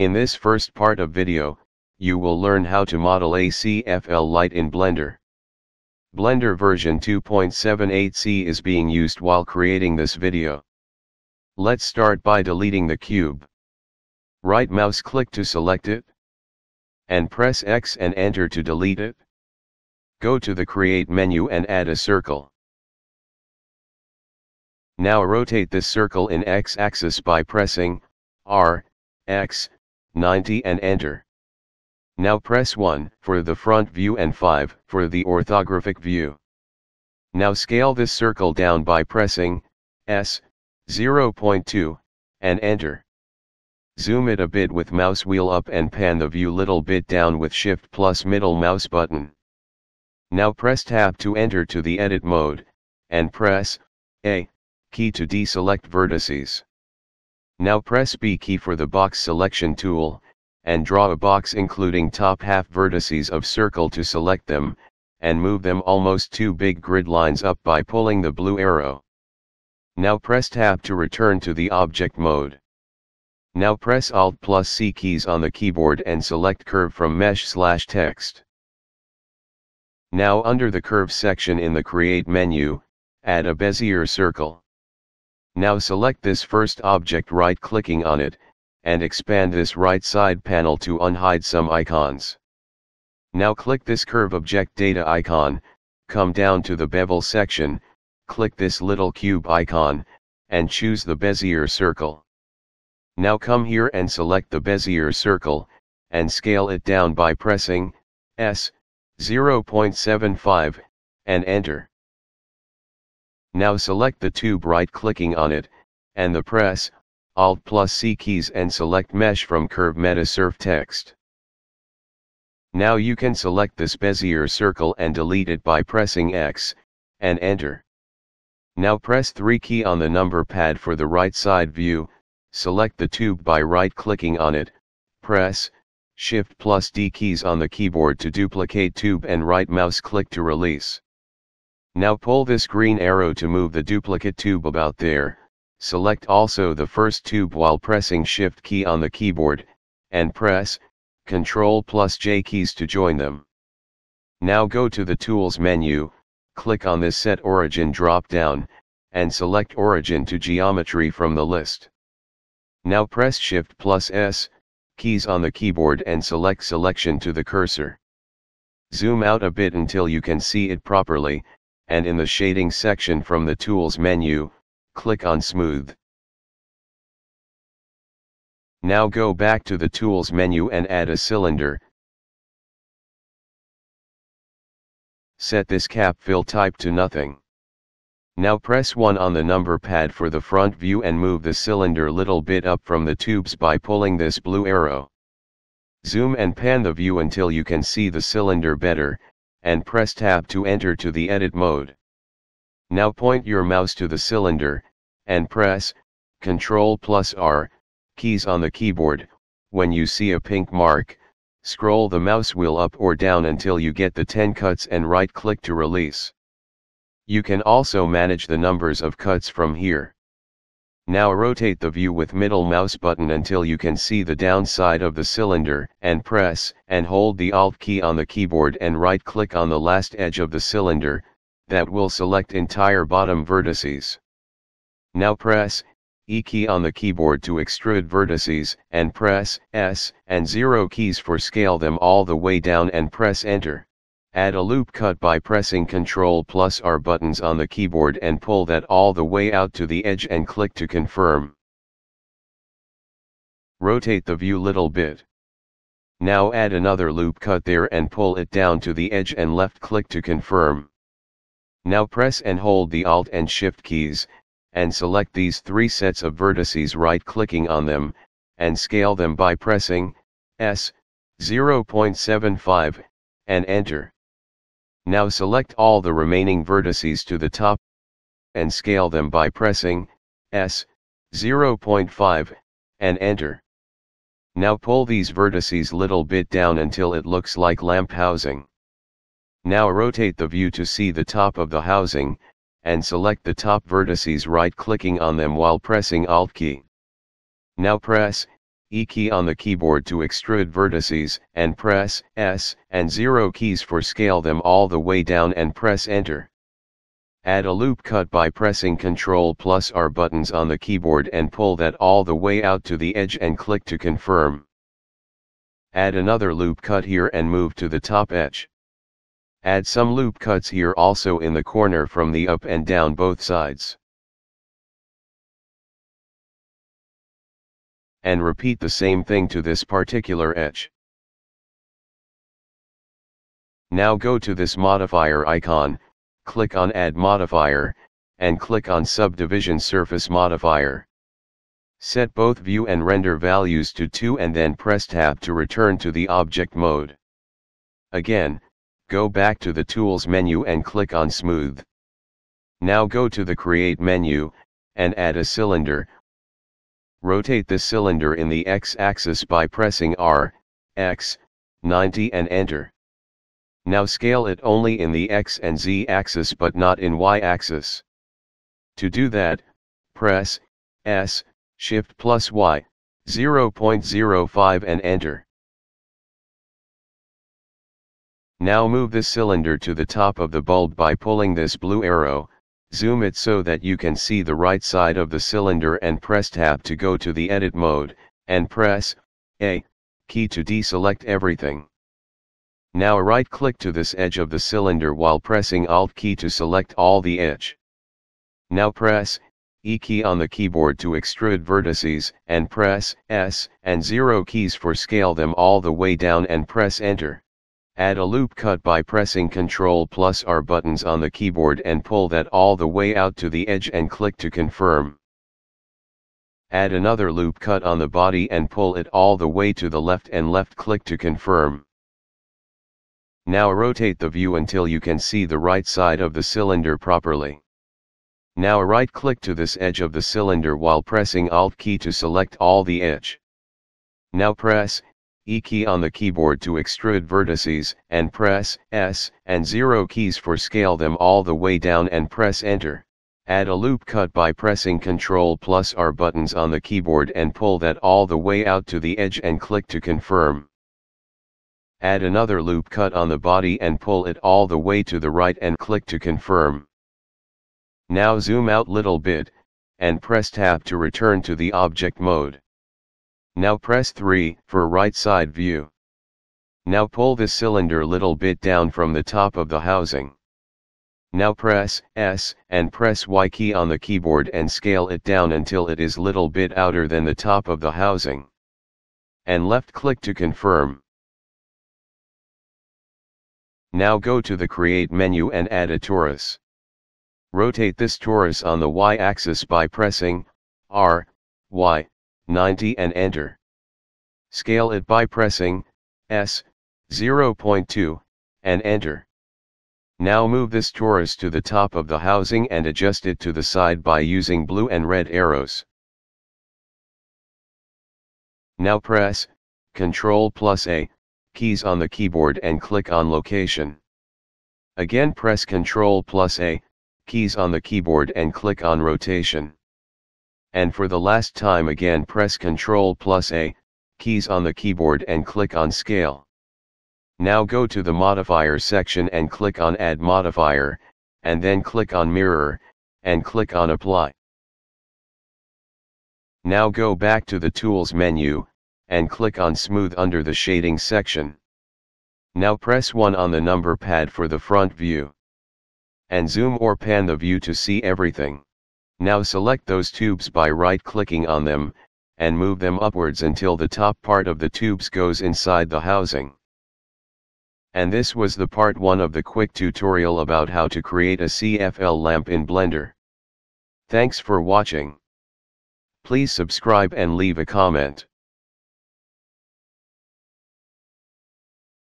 In this first part of video, you will learn how to model a CFL light in Blender. Blender version 2.78c is being used while creating this video. Let's start by deleting the cube. Right mouse click to select it. And press X and enter to delete it. Go to the create menu and add a circle. Now rotate this circle in X axis by pressing R, X, 90 and enter. Now press 1 for the front view and 5 for the orthographic view. Now scale this circle down by pressing S 0.2 and enter. Zoom it a bit with mouse wheel up and pan the view little bit down with shift plus middle mouse button. Now press tab to enter to the edit mode, and press A key to deselect vertices. Now press B key for the box selection tool, and draw a box including top half vertices of circle to select them, and move them almost two big grid lines up by pulling the blue arrow. Now press tab to return to the object mode. Now press Alt plus C keys on the keyboard and select curve from mesh slash text. Now under the curve section in the create menu, add a Bezier circle. Now select this first object right clicking on it, and expand this right side panel to unhide some icons. Now click this curve object data icon, come down to the bevel section, click this little cube icon, and choose the Bezier circle. Now come here and select the Bezier circle, and scale it down by pressing S 0.75, and enter. Now select the tube right clicking on it, and the press, Alt plus C keys and select Mesh from Curve Meta Surf Text. Now you can select this Bezier circle and delete it by pressing X, and enter. Now press 3 key on the number pad for the right side view, select the tube by right clicking on it, press, Shift plus D keys on the keyboard to duplicate tube and right mouse click to release. Now pull this green arrow to move the duplicate tube about there, Select also the first tube while pressing Shift key on the keyboard, and press, Ctrl plus J keys to join them. Now go to the Tools menu, click on this Set Origin drop-down, and select Origin to Geometry from the list. Now press Shift plus S, keys on the keyboard and select Selection to the cursor. Zoom out a bit until you can see it properly, and in the Shading section from the Tools menu, click on Smooth. Now go back to the Tools menu and add a cylinder. Set this cap fill type to nothing. Now press 1 on the number pad for the front view and move the cylinder little bit up from the tubes by pulling this blue arrow. Zoom and pan the view until you can see the cylinder better, and press tab to enter to the edit mode. Now point your mouse to the cylinder, and press, Ctrl plus R, keys on the keyboard, when you see a pink mark, scroll the mouse wheel up or down until you get the 10 cuts and right click to release. You can also manage the numbers of cuts from here. Now rotate the view with middle mouse button until you can see the downside of the cylinder and press and hold the Alt key on the keyboard and right click on the last edge of the cylinder, that will select entire bottom vertices. Now press, E key on the keyboard to extrude vertices, and press S and 0 keys for scale them all the way down and press enter. Add a loop cut by pressing Ctrl plus R buttons on the keyboard and pull that all the way out to the edge and click to confirm. Rotate the view little bit. Now add another loop cut there and pull it down to the edge and left click to confirm. Now press and hold the Alt and Shift keys, and select these three sets of vertices right clicking on them, and scale them by pressing S 0.75, and enter. Now select all the remaining vertices to the top, and scale them by pressing S 0.5, and enter. Now pull these vertices little bit down until it looks like lamp housing. Now rotate the view to see the top of the housing, and select the top vertices right clicking on them while pressing Alt key. Now press, E key on the keyboard to extrude vertices, and press S and 0 keys for scale them all the way down and press enter. Add a loop cut by pressing Ctrl plus R buttons on the keyboard and pull that all the way out to the edge and click to confirm. Add another loop cut here and move to the top edge. Add some loop cuts here also in the corner from the up and down both sides. And repeat the same thing to this particular edge. Now go to this modifier icon, click on Add Modifier, and click on Subdivision Surface Modifier. Set both view and render values to 2 and then press Tab to return to the object mode. Again, go back to the Tools menu and click on Smooth. Now go to the Create menu, and add a cylinder, Rotate the cylinder in the x-axis by pressing R, X, 90 and enter. Now scale it only in the x and z axis but not in y-axis. To do that, press, S, Shift plus Y, 0.05 and enter. Now move the cylinder to the top of the bulb by pulling this blue arrow, Zoom it so that you can see the right side of the cylinder and press tab to go to the edit mode, and press, A, key to deselect everything. Now right click to this edge of the cylinder while pressing Alt key to select all the edge. Now press, E key on the keyboard to extrude vertices, and press S and 0 keys for scale them all the way down and press enter. Add a loop cut by pressing Ctrl plus R buttons on the keyboard and pull that all the way out to the edge and click to confirm. Add another loop cut on the body and pull it all the way to the left and left click to confirm. Now rotate the view until you can see the right side of the cylinder properly. Now right click to this edge of the cylinder while pressing Alt key to select all the edge. Now press E key on the keyboard to extrude vertices, and press S and 0 keys for scale them all the way down and press enter. Add a loop cut by pressing Ctrl plus R buttons on the keyboard and pull that all the way out to the edge and click to confirm. Add another loop cut on the body and pull it all the way to the right and click to confirm. Now zoom out little bit, and press tab to return to the object mode. Now press 3 for right side view. Now pull the cylinder little bit down from the top of the housing. Now press S and press Y key on the keyboard and scale it down until it is little bit outer than the top of the housing. And left click to confirm. Now go to the create menu and add a torus. Rotate this torus on the Y axis by pressing R, Y, 90 and enter. Scale it by pressing S 0.2 and enter. Now move this torus to the top of the housing and adjust it to the side by using blue and red arrows. Now press Ctrl plus A keys on the keyboard and click on location. Again press Ctrl plus A keys on the keyboard and click on rotation and for the last time again press Ctrl plus A, keys on the keyboard and click on Scale. Now go to the modifier section and click on Add Modifier, and then click on Mirror, and click on Apply. Now go back to the Tools menu, and click on Smooth under the Shading section. Now press 1 on the number pad for the front view. And zoom or pan the view to see everything. Now select those tubes by right-clicking on them, and move them upwards until the top part of the tubes goes inside the housing. And this was the part 1 of the quick tutorial about how to create a CFL lamp in Blender. Thanks for watching. Please subscribe and leave a comment.